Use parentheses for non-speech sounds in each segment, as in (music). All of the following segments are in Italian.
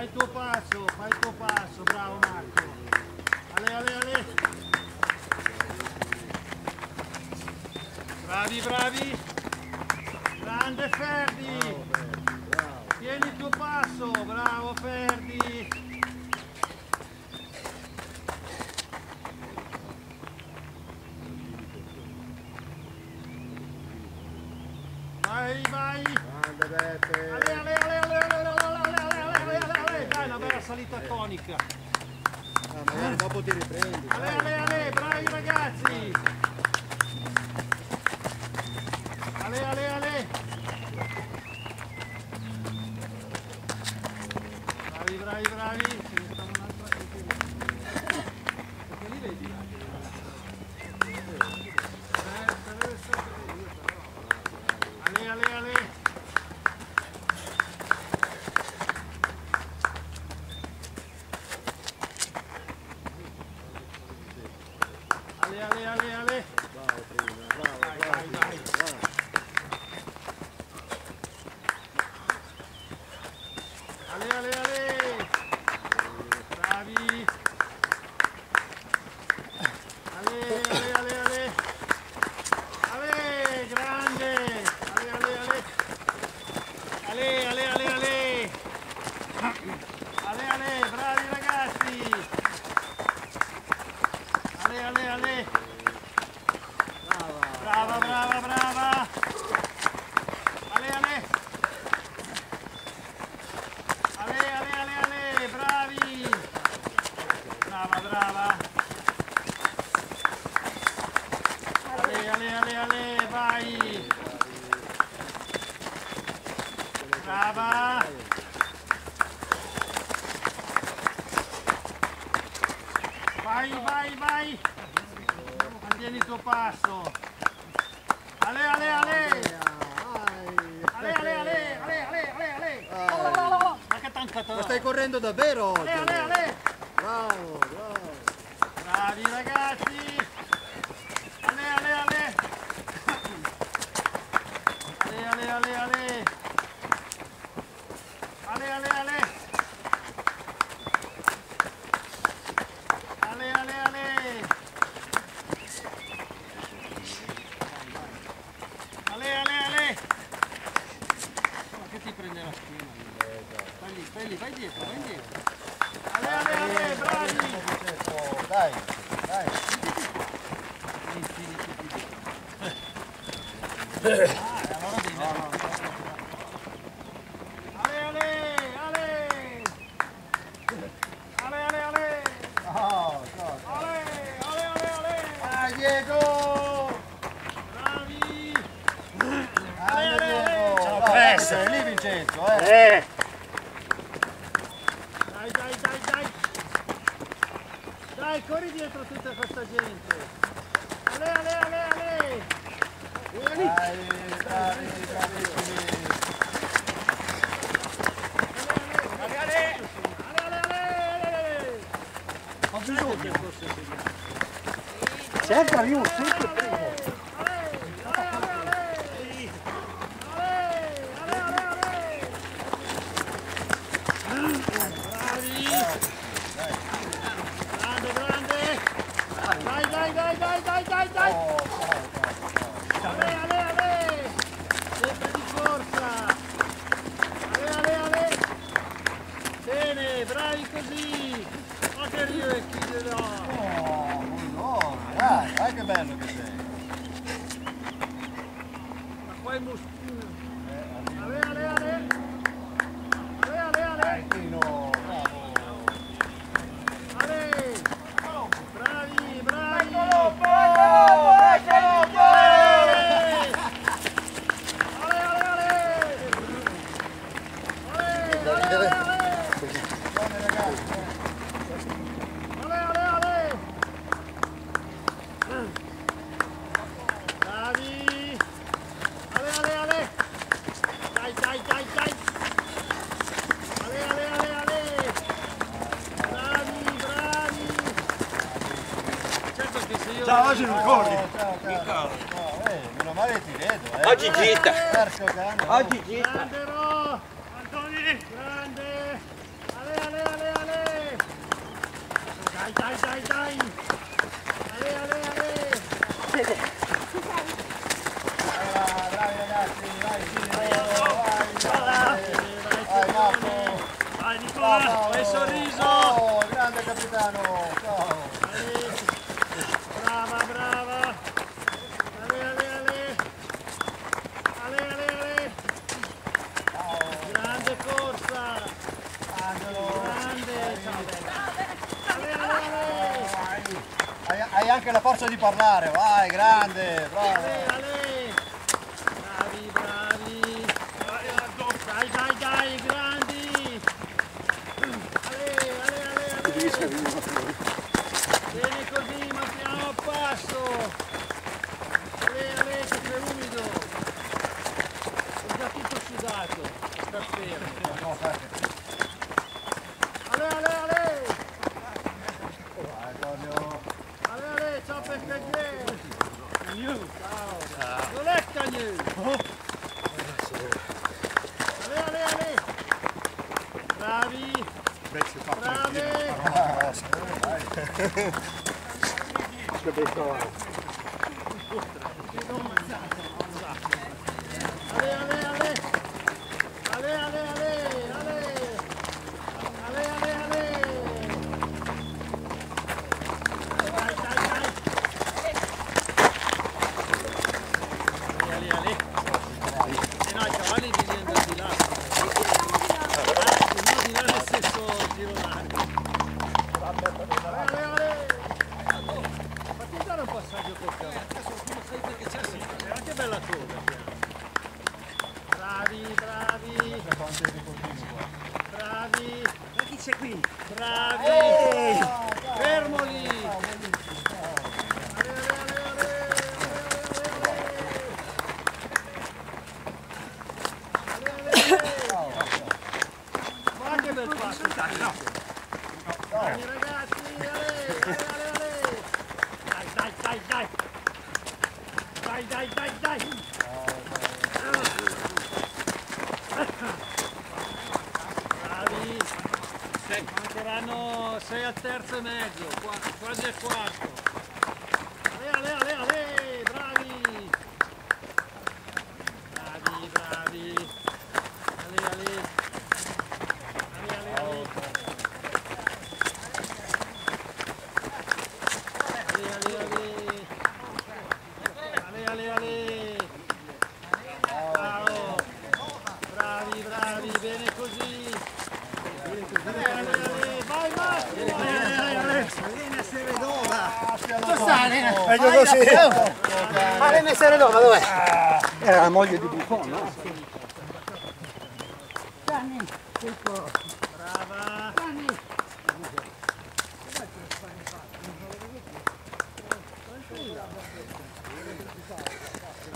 Fai il tuo passo, fai il tuo passo, bravo Marco. Ale, ale, ale. Bravi, bravi. Grande Ferdi. Tieni il tuo passo, bravo Ferdi. Vai, vai. Grande Beppe. Salita tonica. Ah, magari dopo ti riprendi. Ale, ale, ale, bravi ragazzi. Ale, ale, ale. Ale, ale! Vai, vai, vai! Mantieni il tuo passo! Ale, ale, ale! Ale, ale, ale, ale, ale, ale, ale! Ma che tanto Ma stai correndo davvero oggi? Ale, ale, ale! Bravo, bravo. Bravi ragazzi! Ale, ale, ale! Ale, ale, ale, ale! Ale, ale, ale! Ale, ale, ale! Ale, ale, ale! Ma che ti prende la schiena? Stai lì, stai lì, vai dietro, vai dietro! Ale, ale, ale, bravi! Dai, dai. Ah, allora devi Ale, ale, ale! Ale, ale, ale! Oh. Ale, ale, ale, ale! Dai Diego! Bravi! Dai Ale, ale, Diego! ale. No, dai, Vincenzo, eh! Eh, Dai, dai, dai, dai! Dai, corri dietro tutta questa gente! Ale, ale, ale, ale! Vieni! Dai, bravi, bravissimi! Ale, ale! Ale, ale, ale! Ho bisogno che fosse sempre io, sempre primo. Grande, grande! Dai, dai, dai, dai, dai, dai, dai! Ale, ale, ale! Sempre di corsa! Ale, ale, ale! Bene, bravi così! Ma che riecchi, no! Oh, no, dai, dai che bello che sei! Ma qua è moschino! Ale, ale, ale! Ale, ale, ale! Dai Tino, bravo! Ale! Bravi, bravi! Oh, Ale! Ale, ale, ale! Ale, ale, ale, ale! Buone ragazzi! Ale, ale, ale! Bravi! Ale, ale, ale! Dai, dai, dai, dai! Ale, ale, ale, ale! Bravi, bravi! Certo che se io... Ciao, oggi non corri. Meno male ti vedo, eh! Oggi gita. Oggi gita. Grande Ro! Antoni! Grande! Ale, Dai, dai, dai, dai. Ale, ale, ale. Bravi ragazzi, vai, sì, vai, Vai, Marco. Nicola, fai sorriso. Ciao, grande capitano. Ciao. Ale. Brava, brava. Ale, ale, ale. Ale, ale, ale. Grande corsa. Angelo. Grande. Ciao, bella. Ale, ale, ale. Vai. Hai, hai anche la forza di parlare, vai, grande, bravo. Ale, ale. Bravi, bravi. Dai, dai, dai, grandi. Ale, ale, ale, ale. Bene così, ma piano a passo. Ale, ale, che c'è umido. È già tutto sudato. Sta fermo. No, dai. Ale, ale, ale. Vai, Antonio. Ale, ale, ciao pescaghiere. Ciao. Non è cagnu. Ale, ale, ale. Bravi. Bravi. Ah, sì, vai. Ale, ale, ale. Ale, ale, ale, ale. Ale, ale, ale. Dai, dai, dai. Ale, ale, ale. Eh no, i cavalli bisogna andare di là. Ah, no, di là nel senso giro largo. Ale, ale, ale. Fatti col cavallo. È anche bella torre. Bravi, bravi, bravi. Ma chi c'è qui? Bravi! Fermo lì! Ale, ale, ale, ale, ale, ale. Ale, ale, ale. Ma che bel passo! Dai ragazzi! Ale, ale, ale, ale. Dai, dai, dai, dai! Dai, dai, dai, dai! Bravi! Mancheranno 6 al terzo e mezzo, qua- quasi al quarto. Ale, ale, ale, ale, bravi! Bravi, bravi. Ale, ale. Ale, ale, ale. Ale, ale, ale. Ale, ale, ale. Ciao. Bravi, bravi, bene così. Ale, ale, ale. Vai, vai. Ale, ale, ale. Elena Seredova! Dove sta Elena? Meglio così. Ma Elena Seredova dov'è? Era la moglie di Buffon, no? Brava.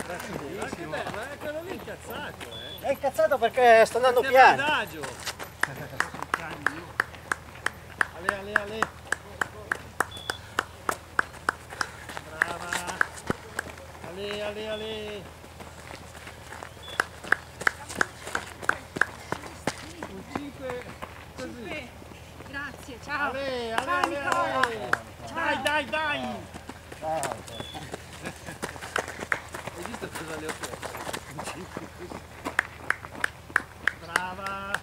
Ma che bello, eh, quello lì incazzato, eh. È incazzato perché sta andando piano. adagio. Ale, (laughs) ale, ale. Brava. Ale, ale, ale. Un 5 così. Grazie, ciao. Ale, ale, Ciao, ale, ale. Dai, dai, dai. Ciao. Hai visto cosa le ho chiesto? Brava,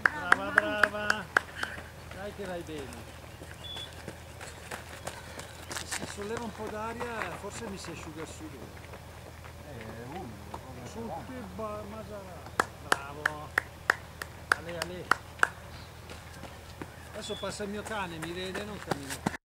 brava, brava. Dai che vai bene. Se si solleva un po' d'aria forse mi si asciuga su. Su che ba- masara. Bravo. Ale, ale. Adesso passa il mio cane, mi vede e non cammina.